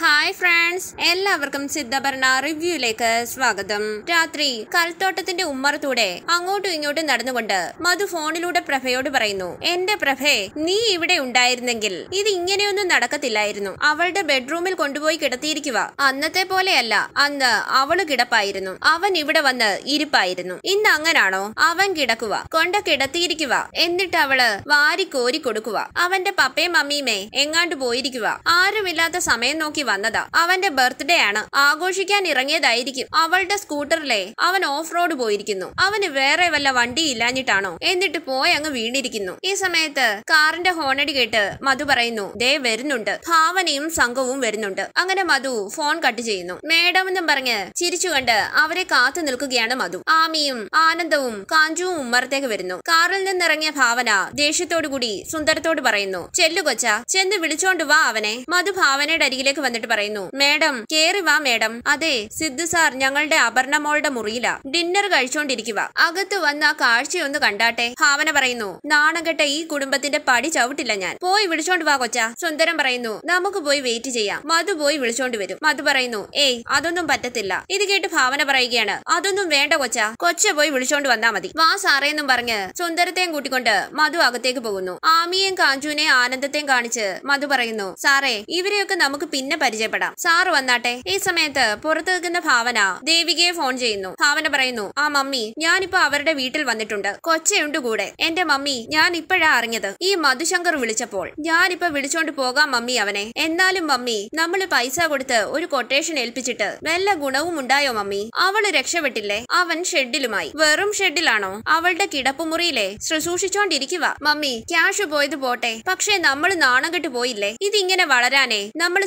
Hi friends എല്ലാവർക്കും സിദ്ധഭരണ റിവ്യൂയിലേക്ക് സ്വാഗതം. രാത്രി കൽത്തോട്ടത്തിന്റെ ഉമ്മറത്തൂടെ അങ്ങോട്ടും ഇങ്ങോട്ടും നടന്നുകൊണ്ട് മധു ഫോണിലൂടെ പ്രഭയോട് പറയുന്നു എന്റെ പ്രഭേ നീ ഇവിടെ ഉണ്ടായിരുന്നെങ്കിൽ ഇത് ഇങ്ങനെയൊന്നും നടക്കത്തില്ലായിരുന്നു. അവളുടെ ബെഡ്റൂമിൽ കൊണ്ടുപോയി കിടത്തിയിരിക്കുക. അന്നത്തെ പോലെയല്ല അന്ന് അവൾ കിടപ്പായിരുന്നു. അവൻ ഇവിടെ വന്ന് ഇരിപ്പായിരുന്നു. ഇന്ന് അങ്ങനാണോ? അവൻ കിടക്കുക. കൊണ്ട കിടത്തിയിരിക്കുക. എന്നിട്ട് അവൾ വാരി കോരി കൊടുക്കുക. അവന്റെ പപ്പയും മമ്മിയുമേ എങ്ങാണ്ട് പോയിരിക്കുക. ആരുമില്ലാത്ത സമയം നോക്കി വന്നതാ. അവന്റെ ബർത്ത്ഡേ ആണ്. ആഘോഷിക്കാൻ ഇറങ്ങിയതായിരിക്കും. അവളുടെ സ്കൂട്ടറിലെ അവൻ ഓഫ് റോഡ് പോയിരിക്കുന്നു. അവന് വേറെ വല്ല വണ്ടി ഇല്ലാഞ്ഞിട്ടാണോ? എന്നിട്ട് പോയി അങ്ങ് വീണിരിക്കുന്നു. ഈ സമയത്ത് കാറിന്റെ ഹോണടി കേട്ട് മധു പറയുന്നു ദേ വരുന്നുണ്ട്. ഭാവനയും സംഘവും വരുന്നുണ്ട്. അങ്ങനെ മധു ഫോൺ കട്ട് ചെയ്യുന്നു. മേഡം എന്നും പറഞ്ഞ് ചിരിച്ചുകൊണ്ട് അവരെ കാത്തു നിൽക്കുകയാണ് മധു. ആമിയും ആനന്ദവും കാഞ്ചുവും ഉമ്മറത്തേക്ക് വരുന്നു. കാറിൽ നിന്നിറങ്ങിയ ഭാവന ദേഷ്യത്തോടു കൂടി സുന്ദരത്തോട് പറയുന്നു ചെല്ലു കൊച്ച. ചെന്ന് വിളിച്ചോണ്ട് വാ അവനെ. മധു ഭാവനയുടെ അരികിലേക്ക് വന്നിട്ട് പറയുന്നു മേഡം കേറി വാ മേഡം. അതെ സിദ്ധു സാർ ഞങ്ങളുടെ അപർണ മോളുടെ മുറിയിലാ. ഡിന്നർ കഴിച്ചോണ്ടിരിക്കുക അകത്ത് വന്ന് ആ കാഴ്ചയൊന്ന് കണ്ടാട്ടെ. ഭാവന പറയുന്നു നാണകെട്ട ഈ കുടുംബത്തിന്റെ പടി ചവിട്ടില്ല ഞാൻ. പോയി വിളിച്ചോണ്ട് വാ കൊച്ച. സുന്ദരം പറയുന്നു നമുക്ക് പോയി വെയിറ്റ് ചെയ്യാം. മധു പോയി വിളിച്ചോണ്ട് വരും. മധു പറയുന്നു ഏയ് അതൊന്നും പറ്റത്തില്ല. ഇത് കേട്ട് ഭാവന പറയുകയാണ് അതൊന്നും വേണ്ട കൊച്ച. കൊച്ച പോയി വിളിച്ചോണ്ട് വന്നാ മതി. വാ സാറേന്നും പറഞ്ഞ് സുന്ദരത്തെയും കൂട്ടിക്കൊണ്ട് മധു അകത്തേക്ക് പോകുന്നു. ആമിയെയും കാഞ്ചുവിനെയും ആനന്ദത്തെയും കാണിച്ച് മധു പറയുന്നു സാറേ ഇവരെയൊക്കെ നമുക്ക് പിന്നെ പരിചയപ്പെടാം. സാറ് വന്നാട്ടെ. ഈ സമയത്ത് പുറത്തു നിൽക്കുന്ന ഭാവന ദേവികയെ ഫോൺ ചെയ്യുന്നു. ഭാവന പറയുന്നു ആ മമ്മി ഞാനിപ്പോ അവരുടെ വീട്ടിൽ വന്നിട്ടുണ്ട്. കൊച്ചയുണ്ട് കൂടെ. എന്റെ മമ്മി ഞാൻ ഇപ്പോഴാ അറിഞ്ഞത്. ഈ മധുശങ്കർ വിളിച്ചപ്പോൾ ഞാനിപ്പോ വിളിച്ചോണ്ട് പോകാം മമ്മി അവനെ. എന്നാലും മമ്മി നമ്മൾ പൈസ കൊടുത്ത് ഒരു കൊട്ടേഷൻ ഏൽപ്പിച്ചിട്ട് നല്ല ഗുണവും ഉണ്ടായോ മമ്മി? അവൾ രക്ഷപ്പെട്ടില്ലേ? അവൻ ഷെഡിലുമായി. വെറും ഷെഡിലാണോ? അവളുടെ കിടപ്പുമുറിയിലെ. ശുശ്രൂഷിച്ചോണ്ടിരിക്കുക മമ്മി ക്യാഷ് പോയത് പോട്ടെ. പക്ഷെ നമ്മൾ നാണം കെട്ട് പോയില്ലേ? ഇതിങ്ങനെ വളരാനേ നമ്മൾ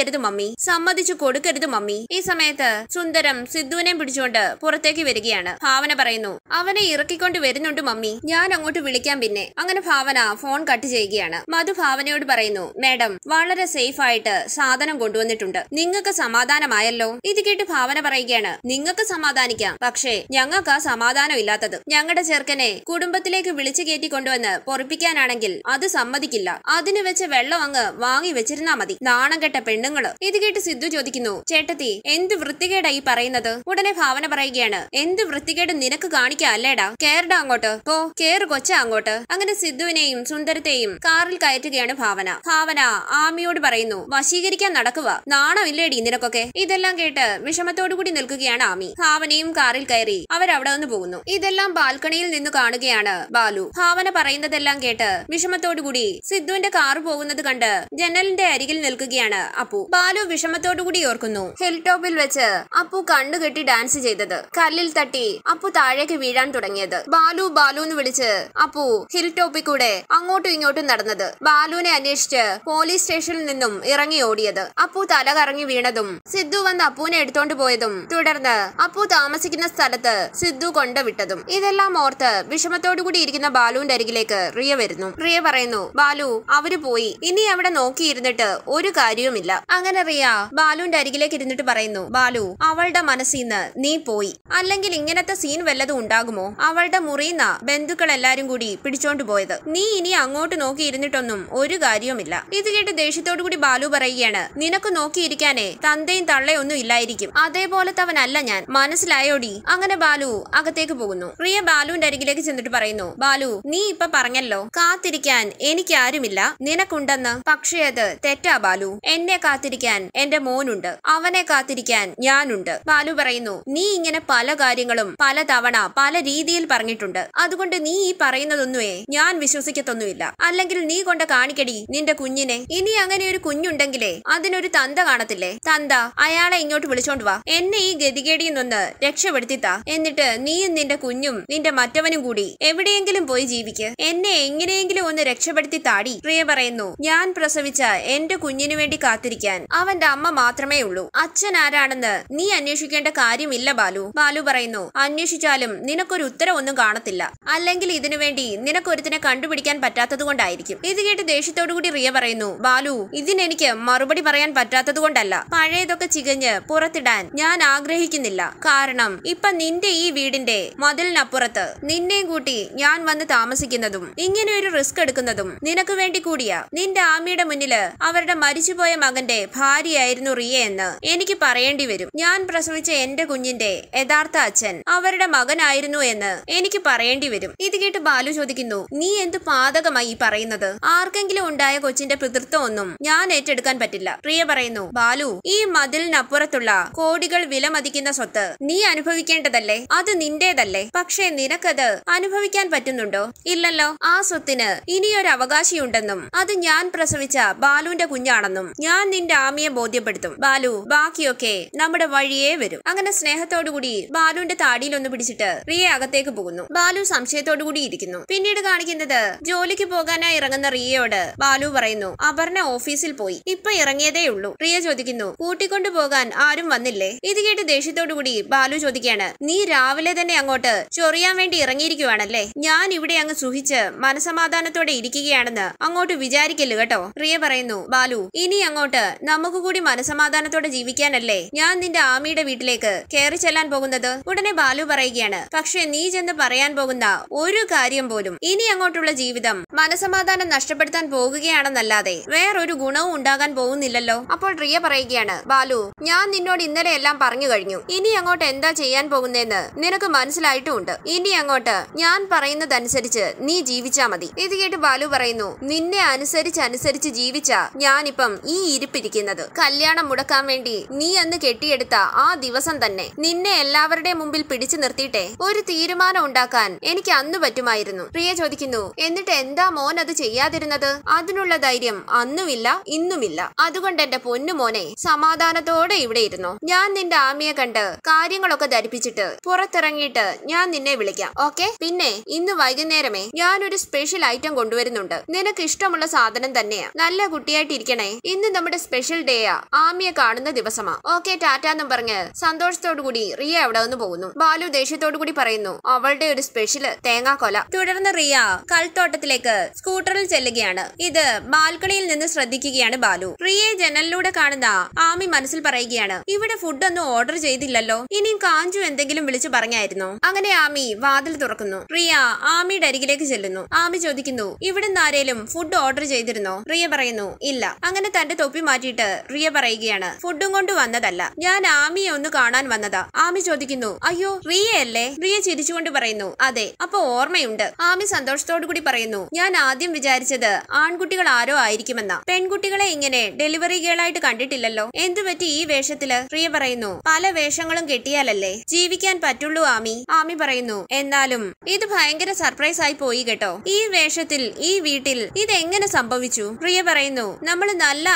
സമ്മതിക്കരുത് മമ്മി. സമ്മതിച്ചു കൊടുക്കരുത് മമ്മി. ഈ സമയത്ത് സുന്ദരം സിദ്ധുവിനെ പിടിച്ചുകൊണ്ട് പുറത്തേക്ക് വരികയാണ്. ഭാവന പറയുന്നു അവനെ ഇറക്കിക്കൊണ്ട് വരുന്നുണ്ട് മമ്മി. ഞാൻ അങ്ങോട്ട് വിളിക്കാം പിന്നെ. അങ്ങനെ ഭാവന ഫോൺ കട്ട് ചെയ്യുകയാണ്. മധു ഭാവനയോട് പറയുന്നു മാഡം വളരെ സേഫ് ആയിട്ട് സാധനം കൊണ്ടുവന്നിട്ടുണ്ട്. നിങ്ങൾക്ക് സമാധാനമായല്ലോ? ഇത് കേട്ട് ഭാവന പറയുകയാണ് നിങ്ങൾക്ക് സമാധാനിക്കാം. പക്ഷേ ഞങ്ങൾക്ക് സമാധാനം ഇല്ലാത്തത്. ഞങ്ങളുടെ ചെറുക്കനെ കുടുംബത്തിലേക്ക് വിളിച്ചു കയറ്റി കൊണ്ടുവന്ന് പൊറിപ്പിക്കാനാണെങ്കിൽ അത് സമ്മതിക്കില്ല. അതിന് വെച്ച് വെള്ളം അങ്ങ് വാങ്ങി വെച്ചിരുന്നാ മതി. നാണം കെട്ട പെണ്ണുങ്ങൾ ഇത് കേട്ട് സിദ്ധു ചോദിക്കുന്നു ചേട്ടത്തി എന്ത് വൃത്തികേടായി പറയുന്നത്? ഉടനെ ഭാവന പറയുകയാണ് എന്ത് വൃത്തികേട് നിനക്ക് കാണിക്കാ അല്ലേടാ? കേറടാ അങ്ങോട്ട്. പോ കേറ് കൊച്ച അങ്ങോട്ട്. അങ്ങനെ സിദ്ധുവിനെയും സുന്ദരത്തെയും കാറിൽ കയറ്റുകയാണ് ഭാവന. ഭാവന ആമിയോട് പറയുന്നു വശീകരിക്കാൻ നടക്കുക നാണമില്ലേടി നിനക്കൊക്കെ? ഇതെല്ലാം കേട്ട് വിഷമത്തോടു കൂടി നിൽക്കുകയാണ് ആമി. ഭാവനയും കാറിൽ കയറി അവരവിടെ നിന്ന് പോകുന്നു. ഇതെല്ലാം ബാൽക്കണിയിൽ നിന്ന് കാണുകയാണ് ബാലു. ഭാവന പറയുന്നതെല്ലാം കേട്ട് വിഷമത്തോടു കൂടി സിദ്ധുവിന്റെ കാർ പോകുന്നത് കണ്ട് ജനലിന്റെ അരികിൽ നിൽക്കുകയാണ് അപ്പു ബാലു വിഷമത്തോടു കൂടി ഓർക്കുന്നു. ഹിൽ ടോപ്പിൽ വെച്ച് അപ്പു കണ്ടുകെട്ടി ഡാൻസ് ചെയ്തത്. കല്ലിൽ തട്ടി അപ്പു താഴേക്ക് വീഴാൻ തുടങ്ങിയത്. ബാലു ബാലു എന്ന് വിളിച്ച് അപ്പു ഹിൽ ടോപ്പിൽ കൂടെ അങ്ങോട്ടും ഇങ്ങോട്ടും നടന്നത്. ബാലുവിനെ അന്വേഷിച്ച് പോലീസ് സ്റ്റേഷനിൽ നിന്നും ഇറങ്ങി ഓടിയത്. അപ്പു തല കറങ്ങി വീണതും സിദ്ധു വന്ന് അപ്പുവിനെ എടുത്തോണ്ട് പോയതും തുടർന്ന് അപ്പു താമസിക്കുന്ന സ്ഥലത്ത് സിദ്ധു കൊണ്ടുവിട്ടതും ഇതെല്ലാം ഓർത്ത് വിഷമത്തോടു കൂടി ഇരിക്കുന്ന ബാലുവിന്റെ അരികിലേക്ക് റിയ വരുന്നു. റിയ പറയുന്നു ബാലു അവർ പോയി. ഇനി അവിടെ നോക്കിയിരുന്നിട്ട് ഒരു കാര്യവുമില്ല. അങ്ങനെ റിയ ബാലുവിന്റെ അരികിലേക്ക് ഇരുന്നിട്ട് പറയുന്നു ബാലു അവളുടെ മനസ്സിന്ന് നീ പോയി. അല്ലെങ്കിൽ ഇങ്ങനത്തെ സീൻ വല്ലതും ഉണ്ടാകുമോ? അവളുടെ മുറിയുന്ന ബന്ധുക്കൾ എല്ലാരും കൂടി പിടിച്ചോണ്ട് പോയത്. നീ ഇനി അങ്ങോട്ട് നോക്കി ഇരുന്നിട്ടൊന്നും ഒരു കാര്യവുമില്ല. ഇത് കേട്ട് ദേഷ്യത്തോടു കൂടി ബാലു പറയുകയാണ് നിനക്ക് നോക്കിയിരിക്കാനേ തന്തയും തള്ളയൊന്നും ഇല്ലായിരിക്കും. അതേപോലത്തവനല്ല ഞാൻ. മനസ്സിലായോടി? അങ്ങനെ ബാലു അകത്തേക്ക് പോകുന്നു. റിയ ബാലുവിന്റെ അരികിലേക്ക് ചെന്നിട്ട് പറയുന്നു ബാലു നീ ഇപ്പൊ പറഞ്ഞല്ലോ കാത്തിരിക്കാൻ എനിക്കാരുമില്ല. നിനക്കുണ്ടെന്ന്. പക്ഷേ അത് തെറ്റാ ബാലു. എന്നെ കാത്തിരിക്കാൻ എന്റെ മോനുണ്ട്. അവനെ കാത്തിരിക്കാൻ ഞാനുണ്ട്. ബാലു പറയുന്നു നീ ഇങ്ങനെ പല കാര്യങ്ങളും പല തവണ പല രീതിയിൽ പറഞ്ഞിട്ടുണ്ട്. അതുകൊണ്ട് നീ ഈ പറയുന്നതൊന്നുമേ ഞാൻ വിശ്വസിക്കത്തൊന്നുമില്ല. അല്ലെങ്കിൽ നീ കൊണ്ട കാണിക്കടി നിന്റെ കുഞ്ഞിനെ. ഇനി അങ്ങനെ ഒരു കുഞ്ഞുണ്ടെങ്കിലേ അതിനൊരു തന്ത കാണത്തില്ലേ? തന്ത അയാളെ ഇങ്ങോട്ട് വിളിച്ചോണ്ട് വാ. എന്നെ ഈ ഗതികേടിയിൽ നിന്ന് രക്ഷപ്പെടുത്തിത്താ. എന്നിട്ട് നീയും നിന്റെ കുഞ്ഞും നിന്റെ മറ്റവനും കൂടി എവിടെയെങ്കിലും പോയി ജീവിക്ക്. എന്നെ എങ്ങനെയെങ്കിലും ഒന്ന് രക്ഷപ്പെടുത്തി താടി. പ്രിയ പറയുന്നു ഞാൻ പ്രസവിച്ച എന്റെ കുഞ്ഞിനു വേണ്ടി കാത്തിരിക്കാൻ അവന്റെ അമ്മ മാത്രമേ ഉള്ളൂ. അച്ഛൻ ആരാണെന്ന് നീ അന്വേഷിക്കേണ്ട കാര്യമില്ല ബാലു. ബാലു പറയുന്നു അന്വേഷിച്ചാലും നിനക്കൊരു ഉത്തരം ഒന്നും കാണത്തില്ല. അല്ലെങ്കിൽ ഇതിനു വേണ്ടി നിനക്കൊരുത്തിനെ കണ്ടുപിടിക്കാൻ പറ്റാത്തത് കൊണ്ടായിരിക്കും ഇത് കേട്ട് ദേഷ്യത്തോടു കൂടി റിയ പറയുന്നു ബാലു ഇതിനെനിക്ക് മറുപടി പറയാൻ പറ്റാത്തത് കൊണ്ടല്ല പഴയതൊക്കെ ചികഞ്ഞ് പുറത്തിടാൻ ഞാൻ ആഗ്രഹിക്കുന്നില്ല. കാരണം ഇപ്പൊ നിന്റെ ഈ വീടിന്റെ മതിലിനപ്പുറത്ത് നിന്നെയും കൂട്ടി ഞാൻ വന്ന് താമസിക്കുന്നതും ഇങ്ങനെ ഒരു റിസ്ക് എടുക്കുന്നതും നിനക്ക് വേണ്ടി കൂടിയാ. നിന്റെ ആമിയുടെ മുന്നിൽ അവരുടെ മരിച്ചുപോയ മകന്റെ ബാലുവിന്റെ ഭാര്യയായിരുന്നു റിയ എന്ന് എനിക്ക് പറയേണ്ടി വരും. ഞാൻ പ്രസവിച്ച എന്റെ കുഞ്ഞിന്റെ യഥാർത്ഥ അച്ഛൻ അവരുടെ മകനായിരുന്നു എന്ന് എനിക്ക് പറയേണ്ടി വരും. ഇത് കേട്ട് ബാലു ചോദിക്കുന്നു നീ എന്ത് പാതകമായി പറയുന്നത്? ആർക്കെങ്കിലും ഉണ്ടായ കൊച്ചിന്റെ പിതൃത്വമൊന്നും ഞാൻ ഏറ്റെടുക്കാൻ പറ്റില്ല. പ്രിയ പറയുന്നു ബാലു ഈ മതിലിനപ്പുറത്തുള്ള കോടികൾ വിലമതിക്കുന്ന സ്വത്ത് നീ അനുഭവിക്കേണ്ടതല്ലേ? അത് നിന്റേതല്ലേ? പക്ഷേ നിനക്കത് അനുഭവിക്കാൻ പറ്റുന്നുണ്ടോ? ഇല്ലല്ലോ. ആ സ്വത്തിന് ഇനിയൊരു അവകാശിയുണ്ടെന്നും അത് ഞാൻ പ്രസവിച്ച ബാലുവിന്റെ കുഞ്ഞാണെന്നും ഞാൻ നിന്റെ ആമിയെ ബോധ്യപ്പെടുത്തും. ബാലു ബാക്കിയൊക്കെ നമ്മുടെ വഴിയേ വരും. അങ്ങനെ സ്നേഹത്തോടുകൂടി ബാലുവിന്റെ താടിയിൽ ഒന്ന് പിടിച്ചിട്ട് റിയ അകത്തേക്ക് പോകുന്നു. ബാലു സംശയത്തോടു കൂടി ഇരിക്കുന്നു. പിന്നീട് കാണിക്കുന്നത് ജോലിക്ക് പോകാനായി ഇറങ്ങുന്ന റിയയോട് ബാലു പറയുന്നു അപർണ ഓഫീസിൽ പോയി. ഇപ്പൊ ഇറങ്ങിയതേ ഉള്ളൂ. റിയ ചോദിക്കുന്നു കൂട്ടിക്കൊണ്ടു പോകാൻ ആരും വന്നില്ലേ? ഇത് കേട്ട് ദേഷ്യത്തോടുകൂടി ബാലു ചോദിക്കുകയാണ് നീ രാവിലെ തന്നെ അങ്ങോട്ട് ചൊറിയാൻ വേണ്ടി ഇറങ്ങിയിരിക്കുവാണല്ലേ? ഞാൻ ഇവിടെ അങ്ങ് സുഹിച്ച് മനസമാധാനത്തോടെ ഇരിക്കുകയാണെന്ന് അങ്ങോട്ട് വിചാരിക്കല്ലോ കേട്ടോ? റിയ പറയുന്നു ബാലു ഇനി അങ്ങോട്ട് നമുക്ക് കൂടി മനസമാധാനത്തോടെ ജീവിക്കാനല്ലേ? ഞാൻ നിന്റെ ആമിയുടെ വീട്ടിലേക്ക് കയറി ചെല്ലാൻ പോകുന്നത്? ഉടനെ ബാലു പറയുകയാണ്. പക്ഷെ നീ ചെന്ന് പറയാൻ പോകുന്ന ഒരു കാര്യം പോലും. ഇനി അങ്ങോട്ടുള്ള ജീവിതം മനസമാധാനം നഷ്ടപ്പെടുത്താൻ പോകുകയാണെന്നല്ലാതെ വേറൊരു ഗുണവും ഉണ്ടാകാൻ പോകുന്നില്ലല്ലോ. അപ്പോൾ റിയ പറയുകയാണ് ബാലു ഞാൻ നിന്നോട് ഇന്നലെ എല്ലാം പറഞ്ഞു കഴിഞ്ഞു. ഇനി അങ്ങോട്ട് എന്താ ചെയ്യാൻ പോകുന്നതെന്ന് നിനക്ക് മനസ്സിലായിട്ടുമുണ്ട്. ഇനി അങ്ങോട്ട് ഞാൻ പറയുന്നതനുസരിച്ച് നീ ജീവിച്ചാ മതി. ഇത് കേട്ട് ബാലു പറയുന്നു നിന്നെ അനുസരിച്ച് അനുസരിച്ച് ജീവിച്ച ഞാനിപ്പം ഈ ഇരിപ്പിരിക്കുന്നത് കല്യാണം മുടക്കാൻ വേണ്ടി നീ അന്ന് കെട്ടിയെടുത്ത ആ ദിവസം തന്നെ നിന്നെ എല്ലാവരുടെയും മുമ്പിൽ പിടിച്ചു നിർത്തിയിട്ടെ. ഒരു തീരുമാനം ഉണ്ടാക്കാൻ എനിക്ക് അന്ന് പറ്റുമായിരുന്നു. പ്രിയ ചോദിക്കുന്നു എന്നിട്ട് എന്താ മോൻ അത് ചെയ്യാതിരുന്നത്? അതിനുള്ള ധൈര്യം അന്നുമില്ല ഇന്നുമില്ല. അതുകൊണ്ട് എന്റെ പൊന്നു മോനെ സമാധാനത്തോടെ ഇവിടെ ഇരുന്നു. ഞാൻ നിന്റെ ആമിയെ കണ്ട് കാര്യങ്ങളൊക്കെ ധരിപ്പിച്ചിട്ട് പുറത്തിറങ്ങിയിട്ട് ഞാൻ നിന്നെ വിളിക്കാം. ഓക്കെ? പിന്നെ ഇന്ന് വൈകുന്നേരമേ ഞാൻ ഒരു സ്പെഷ്യൽ ഐറ്റം കൊണ്ടുവരുന്നുണ്ട്. നിനക്ക് ഇഷ്ടമുള്ള സാധനം തന്നെയാ. നല്ല കുട്ടിയായിട്ടിരിക്കണേ. ഇന്ന് നമ്മുടെ സ്പെഷ്യൽ ഡേ ആ. ആമിയെ കാണുന്ന ദിവസമാ. ഓക്കെ ടാറ്റാന്നും പറഞ്ഞ് സന്തോഷത്തോടു കൂടി റിയ അവിടെ നിന്ന് പോകുന്നു. ബാലു ദേഷ്യത്തോടു കൂടി പറയുന്നു അവളുടെ ഒരു സ്പെഷ്യൽ തേങ്ങാക്കൊല തുടർന്ന് റിയ കൽത്തോട്ടത്തിലേക്ക് സ്കൂട്ടറിൽ ചെല്ലുകയാണ്. ഇത് ബാൽക്കണിയിൽ നിന്ന് ശ്രദ്ധിക്കുകയാണ് ബാലു. റിയയെ ജനലിലൂടെ കാണുന്ന ആമി മനസ്സിൽ പറയുകയാണ് ഇവിടെ ഫുഡ് ഒന്നും ഓർഡർ ചെയ്തില്ലല്ലോ. ഇനിയും കാഞ്ചു എന്തെങ്കിലും വിളിച്ചു പറഞ്ഞായിരുന്നു? അങ്ങനെ ആമി വാതിൽ തുറക്കുന്നു. റിയ ആമിയുടെ അരികിലേക്ക് ചെല്ലുന്നു. ആമി ചോദിക്കുന്നു ഇവിടുന്ന് ആരേലും ഫുഡ് ഓർഡർ ചെയ്തിരുന്നോ? റിയ പറയുന്നു ഇല്ല. അങ്ങനെ തന്റെ തൊപ്പി മാറ്റിയിട്ട് റിയ പറയുകയാണ് ഫുഡും കൊണ്ട് വന്നതല്ല ഞാൻ ആമിയെ ഒന്ന് കാണാൻ വന്നതാ. ആമി ചോദിക്കുന്നു അയ്യോ റിയ അല്ലേ റിയ ചിരിച്ചുകൊണ്ട് പറയുന്നു അതെ അപ്പൊ ഓർമ്മയുണ്ട്. ആമി സന്തോഷത്തോടു കൂടി പറയുന്നു ഞാൻ ആദ്യം വിചാരിച്ചത് ആൺകുട്ടികൾ ആരോ ആയിരിക്കുമെന്ന. പെൺകുട്ടികളെ ഇങ്ങനെ ഡെലിവറി ഗേളായിട്ട് കണ്ടിട്ടില്ലല്ലോ. എന്തു പറ്റി ഈ വേഷത്തിൽ? റിയ പറയുന്നു പല വേഷങ്ങളും കെട്ടിയാലല്ലേ ജീവിക്കാൻ പറ്റുള്ളൂ ആമി. ആമി പറയുന്നു എന്നാലും ഇത് ഭയങ്കര സർപ്രൈസ് ആയി പോയി കേട്ടോ. ഈ വേഷത്തിൽ ഈ വീട്ടിൽ ഇതെങ്ങനെ സംഭവിച്ചു? പ്രിയ പറയുന്നു നമ്മൾ നല്ല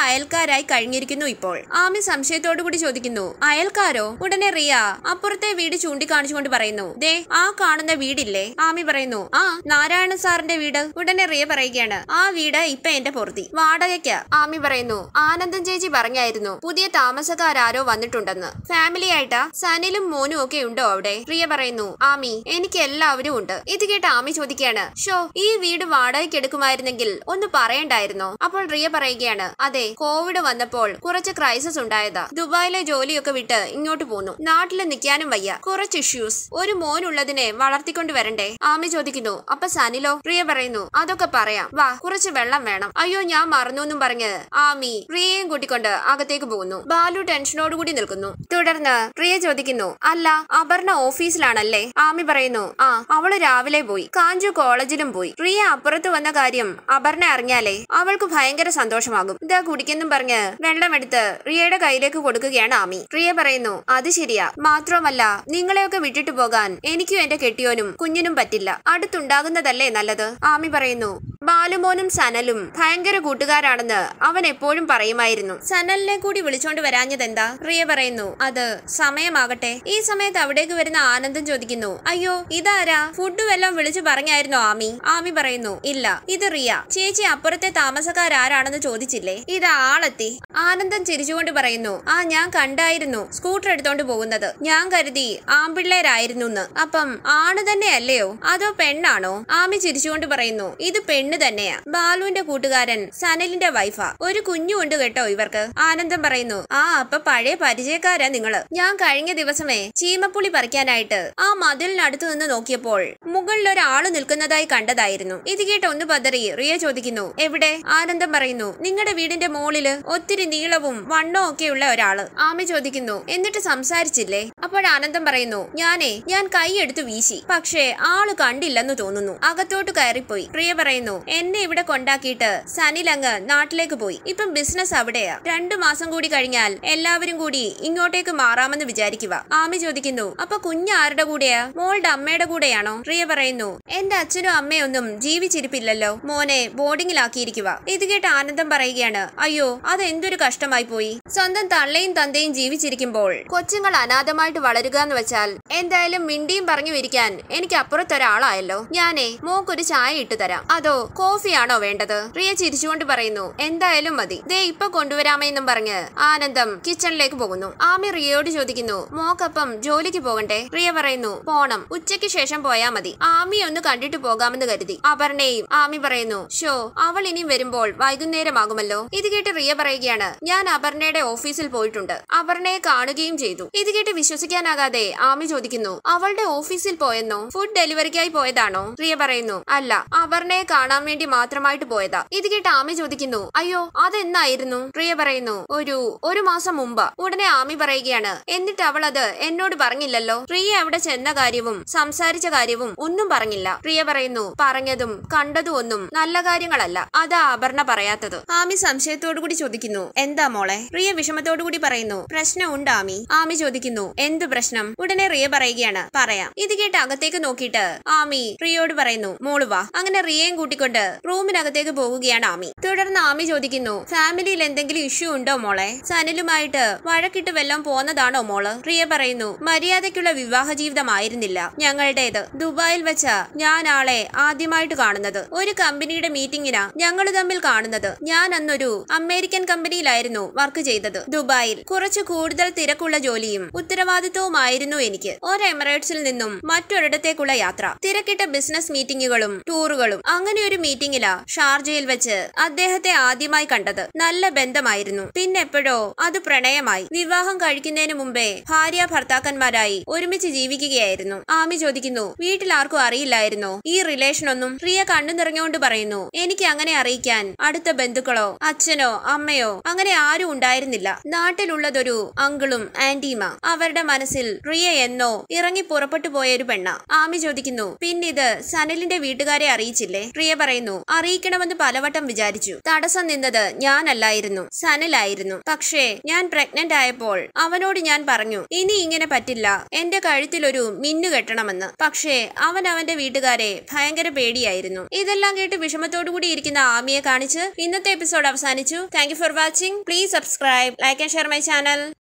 അയൽക്കാരായി കഴിഞ്ഞിരിക്കുന്നു ഇപ്പോൾ. ആമി സംശയത്തോടുകൂടി ചോദിക്കുന്നു അയൽക്കാരോ? ഉടനെ റിയ. അപ്പുറത്തെ വീട് ചൂണ്ടിക്കാണിച്ചുകൊണ്ട് പറയുന്നു ദേ ആ കാണുന്ന വീടില്ലേ? ആമി പറയുന്നു ആ നാരായണ സാറിന്റെ വീട്. ഉടനെ റിയ പറയുകയാണ് ആ വീട് ഇപ്പൊ എന്റെ പൊറുതി. വാടകയ്ക്ക് ആമി പറയുന്നു ആനന്ദൻ ചേച്ചി പറഞ്ഞായിരുന്നു പുതിയ താമസക്കാരാരോ വന്നിട്ടുണ്ടെന്ന്. ഫാമിലി ആയിട്ടാ സനിലും മോനും ഒക്കെ ഉണ്ടോ അവിടെ? റിയ പറയുന്നു ആമി എനിക്ക് എല്ലാവരും ഉണ്ട്. ഇത് കേട്ട് ആമി ചോദിക്കുകയാണ് ഷോ ഈ വീട് വാടകയ്ക്ക് എടുക്കുമായിരുന്നെങ്കിൽ ഒന്ന് പറയണ്ടായിരുന്നോ? അപ്പോൾ റിയ പറയുകയാണ് അതെ കോവിഡ് വന്നപ്പോൾ കുറച്ച് ക്രൈസിസ് ഉണ്ടായതാ. ദുബായിലെ ജോലിയൊക്കെ വിട്ട് ഇങ്ങോട്ട് പോന്നു. നാട്ടിൽ നിൽക്കാനും വയ്യ. കുറച്ച് ഇഷ്യൂസ് ഒരു മോനുള്ളതിനെ വളർത്തിക്കൊണ്ട് വരണ്ടേ? ആമി ചോദിക്കുന്നു. അപ്പൊ സനിലോ? പ്രിയ പറയുന്നു. അതൊക്കെ പറയാം. വാ കുറച്ച് വെള്ളം വേണം. അയ്യോ ഞാൻ മറന്നു എന്നും പറഞ്ഞ്. ആമി പ്രിയയും കൂട്ടിക്കൊണ്ട് അകത്തേക്ക് പോകുന്നു ബാലു ടെൻഷനോട് കൂടി നിൽക്കുന്നു. തുടർന്ന് പ്രിയ ചോദിക്കുന്നു. അല്ല അപർണ ഓഫീസിലാണല്ലേ? ആമി പറയുന്നു. ആ അവൾ രാവിലെ പോയി. കാഞ്ചു കോളേജിലും പോയി. പ്രിയ അപ്പുറത്ത് വന്ന കാര്യം അപർണ അറിഞ്ഞാലേ അവൾക്ക് ഭയങ്കര സന്തോഷമാകും. ഇതാ കുടിക്കെന്നും പറഞ്ഞ് വെള്ളമെടുത്ത് റിയയുടെ കയ്യിലേക്ക് കൊടുക്കുകയാണ് ആമി. റിയ പറയുന്നു അത് ശരിയാ. മാത്രമല്ല നിങ്ങളെയൊക്കെ വിട്ടിട്ട് പോകാൻ എനിക്കും എന്റെ കെട്ടിയോനും കുഞ്ഞിനും പറ്റില്ല. അടുത്തുണ്ടാകുന്നതല്ലേ നല്ലത്? ആമി പറയുന്നു ബാലുമോനും സനലും ഭയങ്കര കൂട്ടുകാരാണെന്ന് അവൻ എപ്പോഴും പറയുമായിരുന്നു. സനലിനെ കൂടി വിളിച്ചോണ്ട് വരാഞ്ഞതെന്താ? റിയ പറയുന്നു അത് സമയമാകട്ടെ. ഈ സമയത്ത് അവിടേക്ക് വരുന്ന ആനന്ദം ചോദിക്കുന്നു അയ്യോ ഇതാരാ? ഫുഡ് എല്ലാം വിളിച്ചു പറഞ്ഞായിരുന്നു ആമി? ആമി പറയുന്നു ഇല്ല ഇത് റിയ. ചേച്ചി അപ്പുറത്തെ താമസക്കാരാരാണെന്ന് ചോദിച്ചില്ലേ? ഇത് pati. ആനന്ദം ചിരിച്ചുകൊണ്ട് പറയുന്നു ആ ഞാൻ കണ്ടായിരുന്നു സ്കൂട്ടർ എടുത്തോണ്ട് പോകുന്നത്. ഞാൻ കരുതി ആമ്പിള്ളേരായിരുന്നു അപ്പം ആണ് തന്നെ അല്ലയോ അതോ പെണ്ണാണോ? ആമി ചിരിച്ചുകൊണ്ട് പറയുന്നു ഇത് പെണ്ണ് തന്നെയാ. ബാലുവിന്റെ കൂട്ടുകാരൻ സനലിന്റെ വൈഫാ. ഒരു കുഞ്ഞുണ്ട് കേട്ടോ ഇവർക്ക്. ആനന്ദം പറയുന്നു ആ അപ്പൊ പഴയ പരിചയക്കാരാ നിങ്ങൾ. ഞാൻ കഴിഞ്ഞ ദിവസമേ ചീമപ്പുളി പറിക്കാനായിട്ട് ആ മതിലിനടുത്ത് നിന്ന് നോക്കിയപ്പോൾ മുകളിൽ ഒരാൾ നിൽക്കുന്നതായി കണ്ടതായിരുന്നു. ഇത് കേട്ട് ഒന്ന് പതറി റിയ ചോദിക്കുന്നു എവിടെ? ആനന്ദം പറയുന്നു നിങ്ങളുടെ വീടിന്റെ മോളിൽ. ഒത്തിരി നീളവും വണ്ണവും ഒക്കെയുള്ള ഒരാൾ ആമി ചോദിക്കുന്നു എന്നിട്ട് സംസാരിച്ചില്ലേ? അപ്പോൾ ആനന്ദം പറയുന്നു ഞാനേ ഞാൻ കൈ എടുത്ത് വീശി. പക്ഷേ ആൾ കണ്ടില്ലെന്ന് തോന്നുന്നു. അകത്തോട്ട് കയറിപ്പോയി. പ്രിയ പറയുന്നു എന്നെ ഇവിടെ കൊണ്ടാക്കിയിട്ട് സനിൽ അങ്ങ് നാട്ടിലേക്ക് പോയി. ഇപ്പം ബിസിനസ് അവിടെയാ. രണ്ടു മാസം കൂടി കഴിഞ്ഞാൽ എല്ലാവരും കൂടി ഇങ്ങോട്ടേക്ക് മാറാമെന്ന് വിചാരിക്കുക. ആമി ചോദിക്കുന്നു അപ്പൊ കുഞ്ഞ് ആരുടെ കൂടെയാ? മോളുടെ അമ്മയുടെ കൂടെയാണോ? പ്രിയ പറയുന്നു എന്റെ അച്ഛനും അമ്മയൊന്നും ജീവിച്ചിരിപ്പില്ലല്ലോ. മോനെ ബോർഡിങ്ങിലാക്കിയിരിക്കുക ഇത് കേട്ട് ആനന്ദം പറയുകയാണ് അയ്യോ അത് എന്തൊരു കഷ്ടമായി പോയി. സ്വന്തം തള്ളയും തന്തയും ജീവിച്ചിരിക്കുമ്പോൾ കൊച്ചുങ്ങൾ അനാഥമായിട്ട് വളരുക എന്ന് വെച്ചാൽ എന്തായാലും മിണ്ടിയും പറഞ്ഞു ഇരിക്കാൻ എനിക്ക് അപ്പുറത്തൊരാളായല്ലോ. ഞാനേ മോക്കൊരു ചായ ഇട്ടു തരാം. അതോ കോഫിയാണോ വേണ്ടത്? റിയ ചിരിച്ചുകൊണ്ട് പറയുന്നു എന്തായാലും മതി. ദേ ഇപ്പൊ കൊണ്ടുവരാമെന്നും പറഞ്ഞ് ആനന്ദം കിച്ചണിലേക്ക് പോകുന്നു. ആമി റിയയോട് ചോദിക്കുന്നു മോക്കപ്പം ജോലിക്ക് പോകണ്ടേ? റിയ പറയുന്നു പോണം. ഉച്ചയ്ക്ക് ശേഷം പോയാ മതി. ആമി ഒന്ന് കണ്ടിട്ട് പോകാമെന്ന് കരുതി. അപർണയും ആമി പറയുന്നു ഷോ അവൾ ഇനി വരുമ്പോൾ വൈകുന്നേരമാകുമല്ലോ. ഇത് കേട്ട് റിയ പറയുകയാണ് ഞാൻ അപർണയുടെ ഓഫീസിൽ പോയിട്ടുണ്ട്. അപർണയെ കാണുകയും ചെയ്തു. ഇത് കേട്ട് വിശ്വസിക്കാനാകാതെ ആമി ചോദിക്കുന്നു അവളുടെ ഓഫീസിൽ പോയെന്നോ? ഫുഡ് ഡെലിവറിക്കായി പോയതാണോ? പ്രിയ പറയുന്നു അല്ല അപർണയെ കാണാൻ വേണ്ടി മാത്രമായിട്ട് പോയതാ. ഇത് കേട്ട് ആമി ചോദിക്കുന്നു അയ്യോ അതെന്നായിരുന്നു? പ്രിയ പറയുന്നു ഒരു ഒരു മാസം മുമ്പ്. ഉടനെ ആമി പറയുകയാണ് എന്നിട്ട് അവൾ അത് എന്നോട് പറഞ്ഞില്ലല്ലോ? പ്രിയ അവിടെ ചെന്ന കാര്യവും സംസാരിച്ച കാര്യവും ഒന്നും പറഞ്ഞില്ല. പ്രിയ പറയുന്നു പറഞ്ഞതും കണ്ടതും ഒന്നും നല്ല കാര്യങ്ങളല്ല. അതാ അപർണ പറയാത്തത്. ആമി സംശയത്തോടു കൂടി ചോദിക്കുന്നു എന്താ മോളെ? റിയ വിഷമത്തോടു കൂടി പറയുന്നു. പ്രശ്നം ആമി. ആമി ചോദിക്കുന്നു. എന്ത് പ്രശ്നം? ഉടനെ റിയ പറയുകയാണ്. പറയാം. ഇത് കേട്ട് അകത്തേക്ക് നോക്കിയിട്ട് ആമി റിയോട് പറയുന്നു. മോൾ വാ. അങ്ങനെ റിയയും കൂട്ടിക്കൊണ്ട് റൂമിനകത്തേക്ക് പോവുകയാണ് ആമി. തുടർന്ന് ആമി ചോദിക്കുന്നു. ഫാമിലിയിൽ എന്തെങ്കിലും ഇഷ്യൂ ഉണ്ടോ മോളെ? സനലുമായിട്ട് വഴക്കിട്ട് വെല്ലം പോന്നതാണോ മോൾ? റിയ പറയുന്നു. മര്യാദയ്ക്കുള്ള വിവാഹ ജീവിതമായിരുന്നില്ല ഞങ്ങളുടേത്. ദുബായിൽ വെച്ച ഞാൻ ആളെ ആദ്യമായിട്ട് കാണുന്നത്. ഒരു കമ്പനിയുടെ മീറ്റിംഗിനാ ഞങ്ങൾ തമ്മിൽ കാണുന്നത്. ഞാൻ അന്നൊരു അമേരിക്കൻ കമ്പനിയിലായിരുന്നു വർക്ക് ചെയ്തത്. ദുബായിൽ കുറച്ച് കൂടുതൽ തിരക്കുള്ള ജോലിയും ഉത്തരവാദിത്വവുമായിരുന്നു എനിക്ക്. ഒരു എമിറേറ്റ്സിൽ നിന്നും മറ്റൊരിടത്തേക്കുള്ള യാത്ര. തിരക്കിട്ട ബിസിനസ് മീറ്റിംഗുകളും ടൂറുകളും അങ്ങനെ ഒരു മീറ്റിംഗിലാ ഷാർജയിൽ വെച്ച് അദ്ദേഹത്തെ ആദ്യമായി കണ്ടത്. നല്ല ബന്ധമായിരുന്നു. പിന്നെപ്പോഴോ അത് പ്രണയമായി. വിവാഹം കഴിക്കുന്നതിന് മുമ്പേ ഭാര്യ ഭർത്താക്കന്മാരായി ഒരുമിച്ച് ജീവിക്കുകയായിരുന്നു. ആമി ചോദിക്കുന്നു വീട്ടിൽ ആർക്കും അറിയില്ലായിരുന്നോ? ഈ റിലേഷൻ ഒന്നും പ്രിയ കണ്ണു നിറഞ്ഞുകൊണ്ട് പറയുന്നു എനിക്ക് അങ്ങനെ അറിയിക്കാൻ അടുത്ത ബന്ധുക്കളോ അച്ഛനോ അമ്മയോ അങ്ങനെ ആരും ഉണ്ടായിരുന്നില്ല. നാട്ടിലുള്ളതൊരു അങ്കിളും ആന്റിയുമ. അവരുടെ മനസ്സിൽ റിയ എന്നോ ഇറങ്ങി പുറപ്പെട്ടു പോയ ഒരു പെണ്ണ. ആമി ചോദിക്കുന്നു പിന്നിത് സനലിന്റെ വീട്ടുകാരെ അറിയിച്ചില്ലേ? റിയ പറയുന്നു അറിയിക്കണമെന്ന് പലവട്ടം വിചാരിച്ചു. തടസ്സം നിന്നത് ഞാനല്ലായിരുന്നു സനലായിരുന്നു. പക്ഷേ ഞാൻ പ്രഗ്നന്റ് ആയപ്പോൾ അവനോട് ഞാൻ പറഞ്ഞു ഇനി ഇങ്ങനെ പറ്റില്ല. എന്റെ കഴുത്തിലൊരു മിന്നു കെട്ടണമെന്ന്. പക്ഷേ അവൻ അവന്റെ വീട്ടുകാരെ ഭയങ്കര പേടിയായിരുന്നു. ഇതെല്ലാം കേട്ട് വിഷമത്തോടു കൂടി ഇരിക്കുന്ന ആമിയെ കാണിച്ച് ഇന്നത്തെ എപ്പിസോഡ് അവസാനിച്ചു. Thank for watching watching. Please subscribe, like and share my channel.